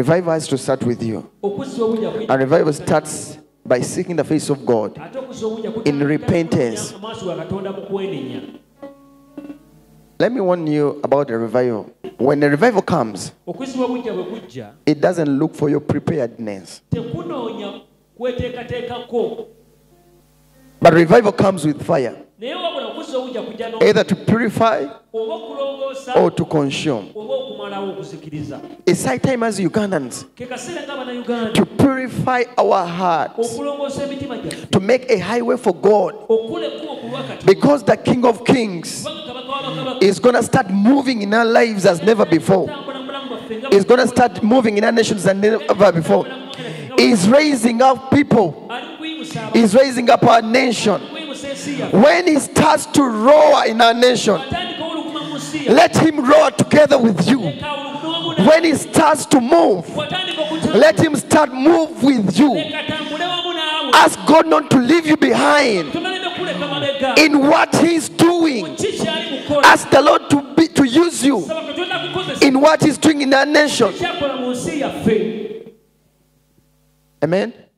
Revival has to start with you. And revival starts by seeking the face of God. in repentance. Let me warn you about a revival. When a revival comes, it doesn't look for your preparedness. But revival comes with fire, either to purify or to consume. It's high time as Ugandans. Ke kaseera ng'abannayuganda to purify our hearts, okulongoosa emitima gyaffe to make a highway for God, okula ekkubo ku lwakati because the King of Kings kubanga kabaka w'abakabaka is going to start moving in our lives as never before. tambula mu bulamu bwaffe nga Is going to start moving in our nations as never before. He's raising up people. ali mu kuyimusa abantu, He's raising up our nation. kuyimusa ensi yaffe When he starts to roar in our nation, let him roar together with you. When he starts to move, let him start move with you. Ask God not to leave you behind in what he's doing. Ask the Lord to be to use you in what he's doing in our nation. Amen.